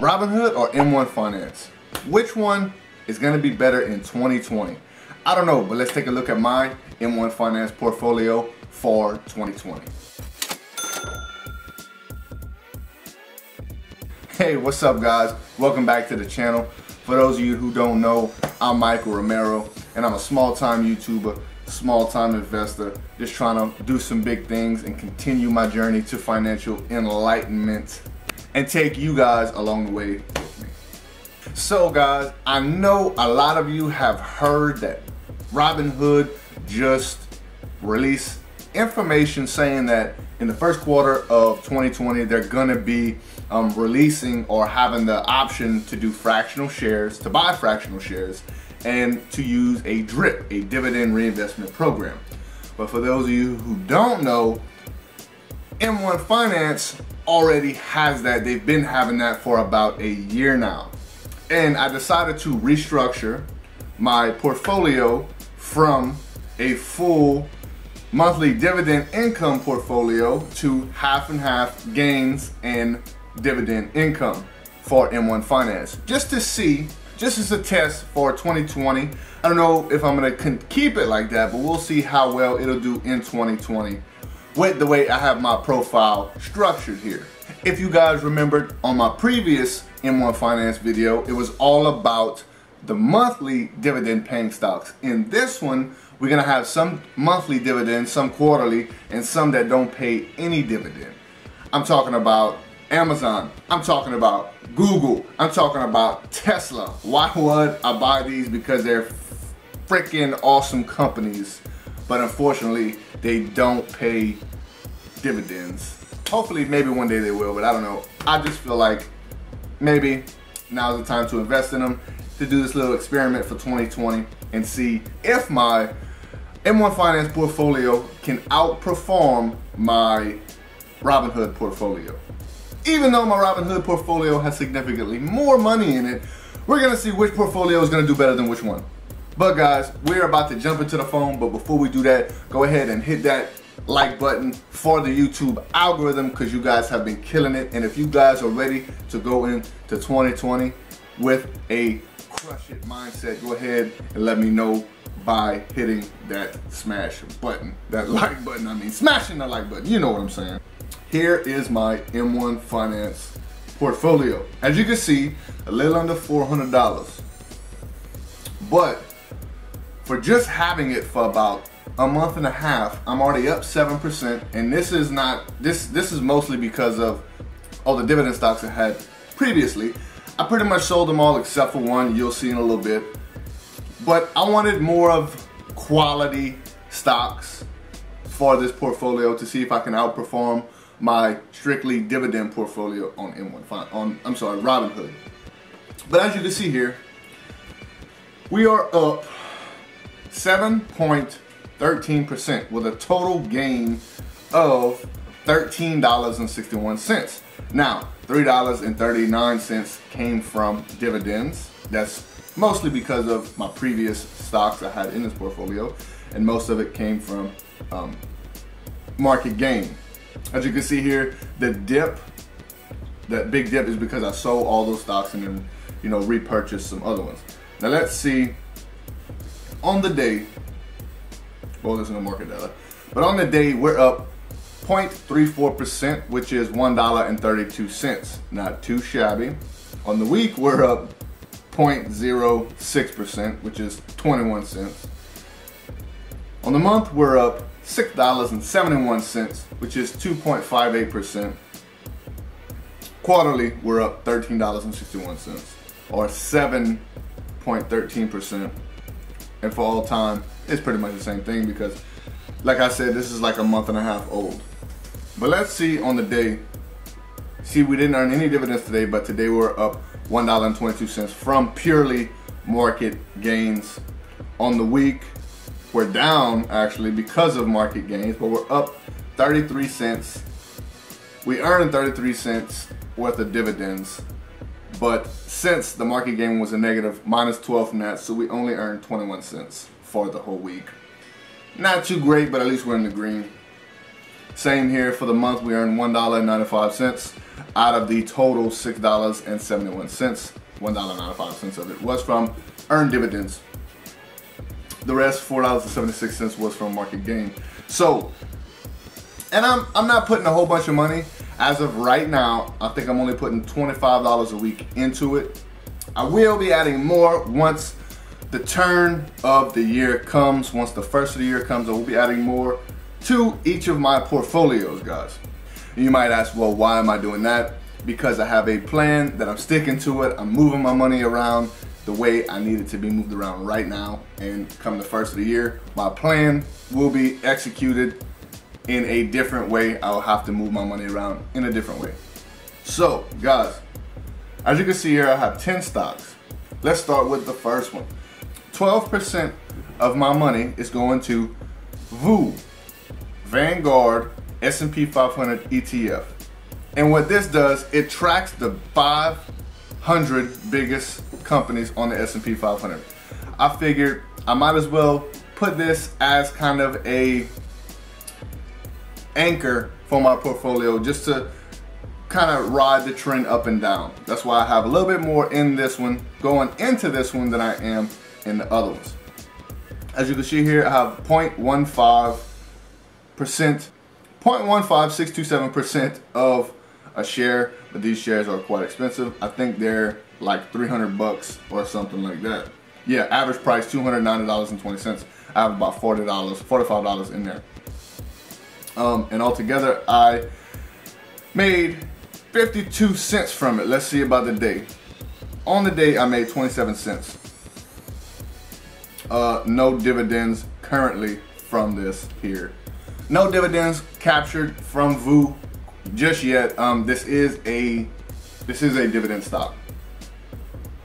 Robinhood or M1 Finance? Which one is going to be better in 2020? I don't know, but let's take a look at my M1 Finance portfolio for 2020. Hey, what's up guys? Welcome back to the channel. For those of you who don't know, I'm Michael Romero and I'm a small-time YouTuber, small-time investor, just trying to do some big things and continue my journey to financial enlightenment and take you guys along the way with me. So guys, I know a lot of you have heard that Robinhood just released information saying that in the first quarter of 2020 they're gonna be um, releasing or having the option to do fractional shares, to buy fractional shares, and to use a DRIP, a dividend reinvestment program. But for those of you who don't know, M1 Finance already has that. They've been having that for about a year now. And I decided to restructure my portfolio from a full monthly dividend income portfolio to half and half gains and dividend income for M1 Finance. Just to see, just as a test for 2020. I don't know if I'm gonna keep it like that, but we'll see how well it'll do in 2020 with the way I have my profile structured here. If you guys remembered on my previous M1 Finance video, it was all about the monthly dividend paying stocks. In this one, we're gonna have some monthly dividends, some quarterly, and some that don't pay any dividend. I'm talking about Amazon. I'm talking about Google. I'm talking about Tesla. Why would I buy these? Because they're freaking awesome companies. But unfortunately, they don't pay dividends. Hopefully, maybe one day they will, but I don't know. I just feel like maybe now's the time to invest in them, to do this little experiment for 2020 and see if my M1 Finance portfolio can outperform my Robinhood portfolio. Even though my Robinhood portfolio has significantly more money in it, we're gonna see which portfolio is gonna do better than which one. But guys, we're about to jump into the phone, but before we do that, go ahead and hit that like button for the YouTube algorithm because you guys have been killing it. And if you guys are ready to go into 2020 with a crush it mindset, go ahead and let me know by hitting that smash button. That like button, I mean smashing the like button, you know what I'm saying. Here is my M1 Finance portfolio. As you can see, a little under $400. But for just having it for about a month and a half, I'm already up 7%. And this is not, this, this is mostly because of all the dividend stocks I had previously. I pretty much sold them all except for one you'll see in a little bit. But I wanted more of quality stocks for this portfolio to see if I can outperform my strictly dividend portfolio on M1 on I'm sorry Robinhood. But as you can see here, we are up 7.13% with a total gain of $13.61. Now, $3.39 came from dividends. That's mostly because of my previous stocks I had in this portfolio, and most of it came from um, market gain. As you can see here, the dip, that big dip is because I sold all those stocks and then, you know, repurchased some other ones. Now let's see, on the day, well, there's no market data, but on the day, we're up 0.34%, which is $1.32. Not too shabby. On the week, we're up 0.06%, which is 21 cents. On the month, we're up $6.71, which is 2.58%. Quarterly, we're up $13.61, or 7.13%. And for all time, it's pretty much the same thing because, like I said, this is like a month and a half old. But let's see on the day. See, we didn't earn any dividends today, but today we're up $1.22 from purely market gains. On the week, we're down actually because of market gains, but we're up 33 cents. We earned 33 cents worth of dividends, but since the market gain was a negative, minus 12 from that, so we only earned 21 cents for the whole week. Not too great, but at least we're in the green. Same here for the month, we earned $1.95. out of the total $6.71. $1.95 of it was from earned dividends. The rest, $4.76 was from market gain. So, and I'm, I'm not putting a whole bunch of money. As of right now, I think I'm only putting $25 a week into it. I will be adding more once the turn of the year comes. Once the first of the year comes, I will be adding more to each of my portfolios, guys. You might ask, well, why am I doing that? Because I have a plan that I'm sticking to it. I'm moving my money around the way I need it to be moved around right now. And come the first of the year, my plan will be executed in a different way. I'll have to move my money around in a different way. So, guys, as you can see here, I have 10 stocks. Let's start with the first one. 12% of my money is going to VOO, Vanguard S&P 500 ETF. And what this does, it tracks the 500 biggest companies on the S&P 500. I figured I might as well put this as kind of a anchor for my portfolio just to kind of ride the trend up and down. That's why I have a little bit more in this one going into this one than I am in the other ones. As you can see here, I have 0.15 percent 0.15627% of a share, but these shares are quite expensive. I think they're like 300 bucks or something like that. Yeah, average price $290.20. I have about $40, $45 in there. Um, and altogether, I made 52 cents from it. Let's see about the day. On the day, I made 27 cents. Uh, no dividends currently from this here. No dividends captured from VOO just yet. Um, this is a this is a dividend stock.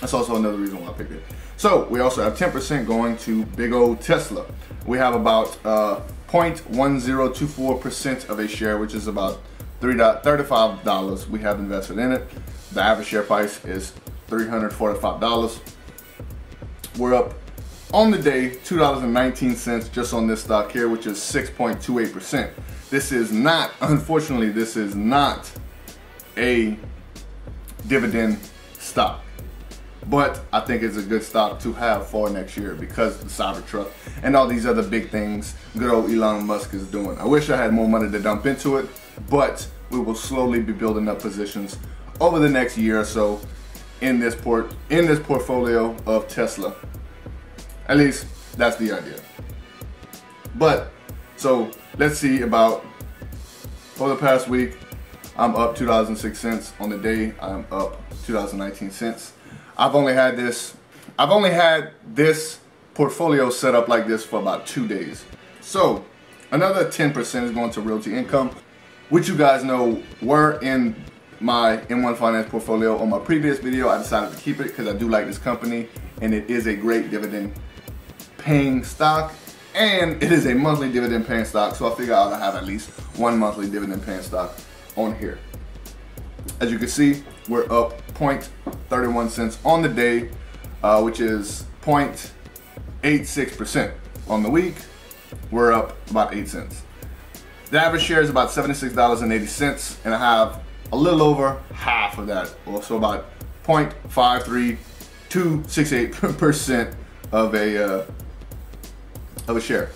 That's also another reason why I picked it. So we also have 10% going to big old Tesla. We have about uh, 0.1024% of a share, which is about $35 we have invested in it. The average share price is $345. We're up on the day, $2.19 just on this stock here, which is 6.28%. This is not, unfortunately, this is not a dividend stock. But I think it's a good stock to have for next year because the Cybertruck and all these other big things good old Elon Musk is doing. I wish I had more money to dump into it, but we will slowly be building up positions over the next year or so in this port in this portfolio of Tesla at least that's the idea. But so let's see about for the past week. I'm up 2006 cents on the day. I'm up 2019 cents. I've only had this. I've only had this portfolio set up like this for about two days. So another 10% is going to realty income, which you guys know were in my M1 Finance portfolio on my previous video. I decided to keep it because I do like this company and it is a great dividend paying stock and it is a monthly dividend paying stock so I figure I'll have at least one monthly dividend paying stock on here. As you can see we're up 0.31 cents on the day uh, which is 0.86% on the week we're up about 8 cents. The average share is about $76.80 and I have a little over half of that or so about 0.53 of a uh, of a share.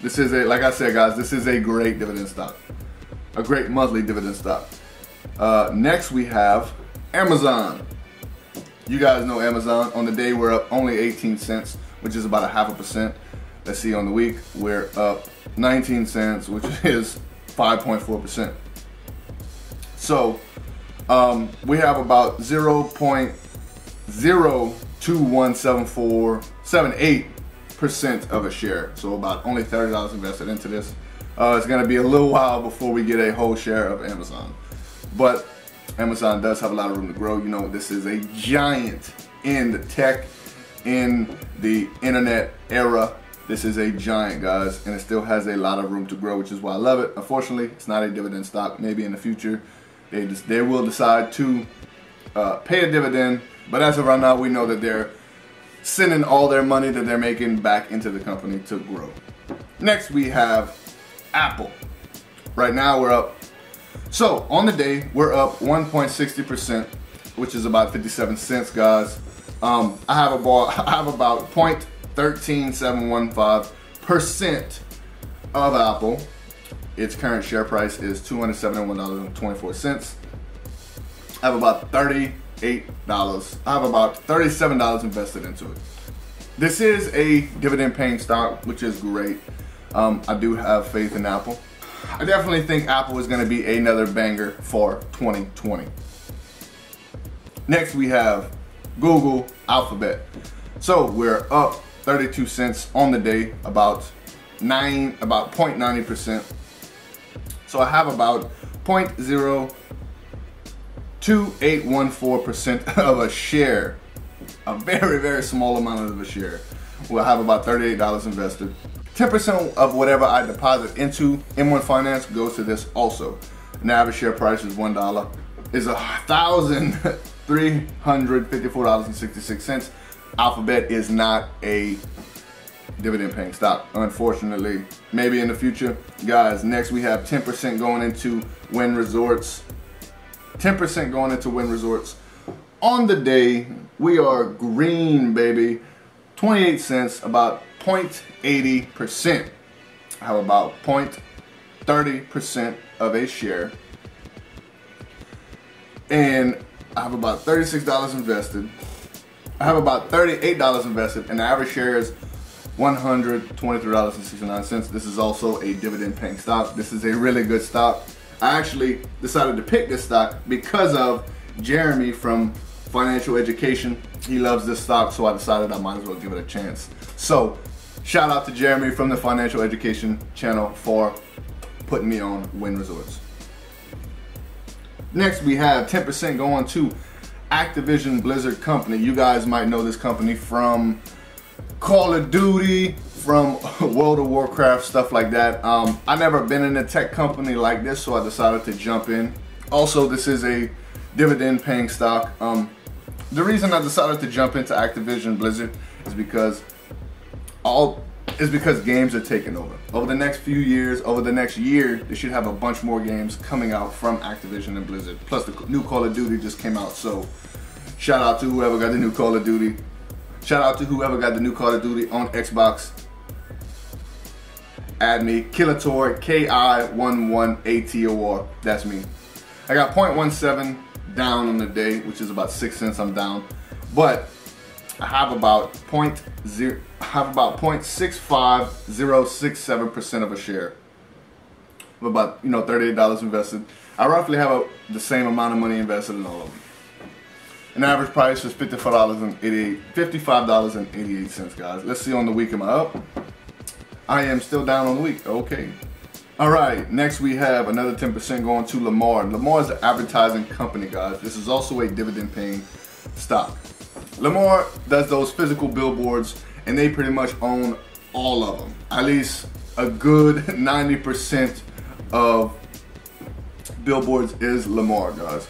This is a, like I said, guys, this is a great dividend stock. A great monthly dividend stock. Uh, next, we have Amazon. You guys know Amazon. On the day, we're up only 18 cents, which is about a half a percent. Let's see, on the week, we're up 19 cents, which is 5.4%. So, um, we have about 0.0217478 percent of a share. So about only $30 invested into this. Uh, it's gonna be a little while before we get a whole share of Amazon. But Amazon does have a lot of room to grow. You know, this is a giant in the tech, in the internet era. This is a giant, guys, and it still has a lot of room to grow, which is why I love it. Unfortunately, it's not a dividend stock. Maybe in the future, they just, they will decide to uh, pay a dividend. But as of right now, we know that they're sending all their money that they're making back into the company to grow. Next we have Apple. Right now we're up So on the day, we're up 1.60%, which is about 57 cents, guys. Um, I have about I have about 0.13715% of Apple. Its current share price is $271.24. I have about $38. I have about $37 invested into it. This is a dividend paying stock, which is great. Um, I do have faith in Apple. I definitely think Apple is going to be another banger for 2020. Next, we have Google Alphabet. So we're up 32 cents on the day, about nine, about 0.90 percent. So I have about 0.02814 percent of a share, a very very small amount of a share. We'll have about $38 invested. 10% of whatever I deposit into M1 Finance goes to this also. An average share price is $1. Is a thousand three hundred fifty-four dollars and sixty-six cents. Alphabet is not a dividend paying stock, unfortunately. Maybe in the future. Guys, next we have 10% going into Wynn Resorts. 10% going into Wynn Resorts. On the day, we are green, baby. 28 cents, about 0.80%. I have about 0.30% of a share. And I have about $36 invested. I have about $38 invested, and the average share is $123.69. This is also a dividend paying stock. This is a really good stock. I actually decided to pick this stock because of Jeremy from Financial Education. He loves this stock, so I decided I might as well give it a chance. So, shout out to Jeremy from the Financial Education channel for putting me on Wynn Resorts. Next, we have 10% going to Activision Blizzard Company. You guys might know this company from Call of Duty, from World of Warcraft, stuff like that. Um, i never been in a tech company like this, so I decided to jump in. Also, this is a dividend paying stock. Um, the reason I decided to jump into Activision Blizzard is because all is because games are taking over. Over the next few years, over the next year, they should have a bunch more games coming out from Activision and Blizzard. Plus, the new Call of Duty just came out, so shout out to whoever got the new Call of Duty. Shout out to whoever got the new Call of Duty on Xbox. Add me, Killator, K-I-1-1-A-T-O-R. That's me. I got 0.17 down on the day, which is about six cents I'm down. But I have about point zero, I have about 0.65067% of a share. Of about, you know, $38 invested. I roughly have a, the same amount of money invested in all of them. An average price is $55.88, $55.88, guys. Let's see on the week, am I up? I am still down on the week, okay. All right, next we have another 10% going to Lamar. Lamar is an advertising company, guys. This is also a dividend paying stock. Lamar does those physical billboards and they pretty much own all of them. At least a good 90% of billboards is Lamar, guys.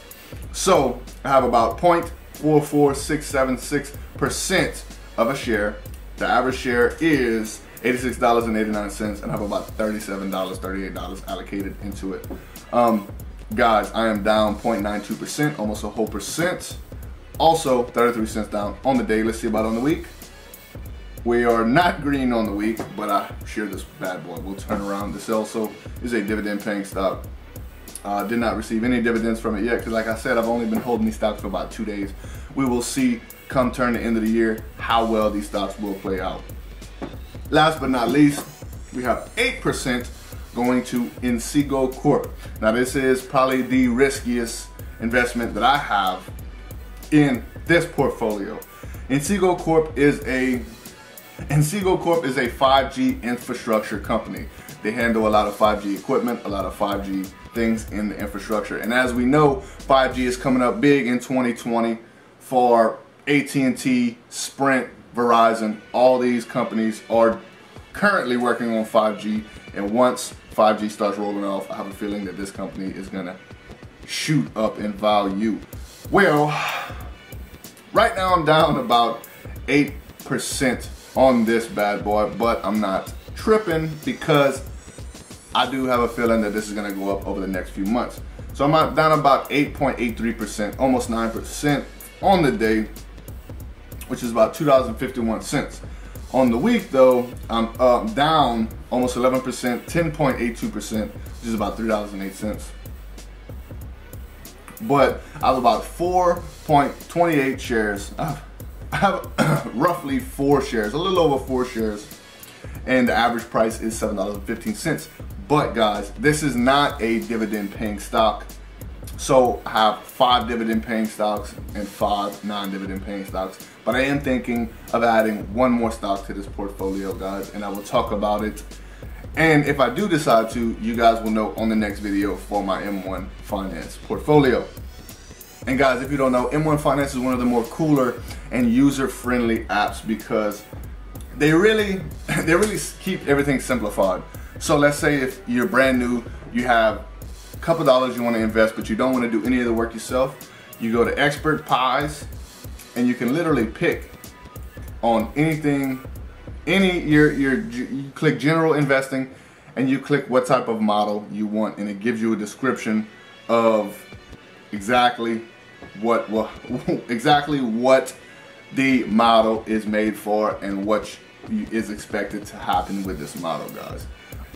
So I have about 0.44676% of a share. The average share is $86.89 and I have about $37, $38 allocated into it. Um, guys, I am down 0.92%, almost a whole percent. Also, 33 cents down on the day. Let's see about on the week. We are not green on the week, but I share this bad boy We'll turn around. This also is a dividend paying stock. Uh, did not receive any dividends from it yet because like I said, I've only been holding these stocks for about two days. We will see come turn the end of the year how well these stocks will play out. Last but not least, we have 8% going to Inseego Corp. Now this is probably the riskiest investment that I have in this portfolio. Inseego Corp is a Inseego Corp is a 5G infrastructure company. They handle a lot of 5G equipment, a lot of 5G things in the infrastructure. And as we know, 5G is coming up big in 2020 for AT&T, Sprint, Verizon. All these companies are currently working on 5G. And once 5G starts rolling off, I have a feeling that this company is gonna shoot up in value. Well, right now I'm down about 8% on this bad boy, but I'm not tripping because I do have a feeling that this is gonna go up over the next few months. So I'm down about 8.83%, almost 9% on the day, which is about $2.51. On the week though, I'm uh, down almost 11%, 10.82%, which is about $3.08. But I have about 4.28 shares. I have roughly four shares, a little over four shares, and the average price is $7.15. But guys, this is not a dividend paying stock. So I have five dividend paying stocks and five non-dividend paying stocks. But I am thinking of adding one more stock to this portfolio, guys, and I will talk about it. And if I do decide to, you guys will know on the next video for my M1 Finance portfolio. And guys, if you don't know, M1 Finance is one of the more cooler and user-friendly apps because they really, they really keep everything simplified. So let's say if you're brand new, you have couple dollars you want to invest, but you don't want to do any of the work yourself, you go to Expert Pies and you can literally pick on anything, any, your, your, you click general investing and you click what type of model you want and it gives you a description of exactly what, well, exactly what the model is made for and what is expected to happen with this model, guys.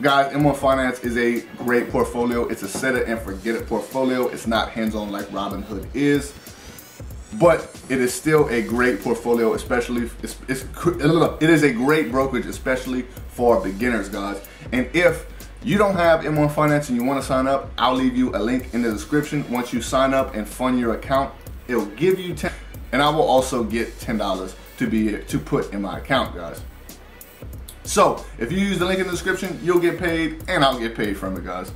Guys, M1 Finance is a great portfolio. It's a set it and forget it portfolio. It's not hands-on like Robinhood is, but it is still a great portfolio, especially, it's, it's, it is a great brokerage, especially for beginners, guys. And if you don't have M1 Finance and you want to sign up, I'll leave you a link in the description. Once you sign up and fund your account, it'll give you 10 and I will also get $10 to be to put in my account, guys. So if you use the link in the description, you'll get paid and I'll get paid from it, guys.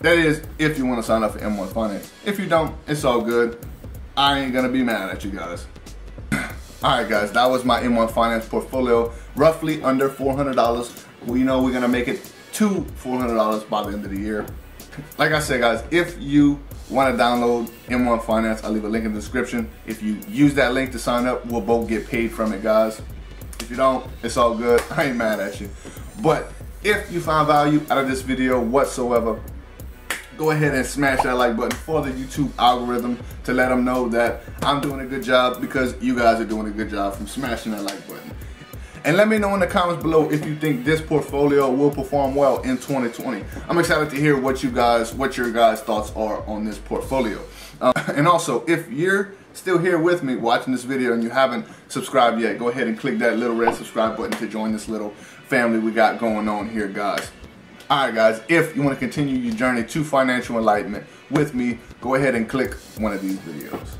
That is if you want to sign up for M1 Finance. If you don't, it's all good. I ain't gonna be mad at you guys. all right, guys, that was my M1 Finance portfolio, roughly under $400. We know we're gonna make it to $400 by the end of the year. Like I said, guys, if you want to download M1 Finance, I'll leave a link in the description. If you use that link to sign up, we'll both get paid from it, guys. If you don't, it's all good. I ain't mad at you. But if you find value out of this video whatsoever, go ahead and smash that like button for the YouTube algorithm to let them know that I'm doing a good job because you guys are doing a good job from smashing that like button. And let me know in the comments below if you think this portfolio will perform well in 2020. I'm excited to hear what you guys, what your guys' thoughts are on this portfolio. Uh, and also, if you're still here with me watching this video and you haven't subscribed yet, go ahead and click that little red subscribe button to join this little family we got going on here, guys. Alright guys, if you want to continue your journey to financial enlightenment with me, go ahead and click one of these videos.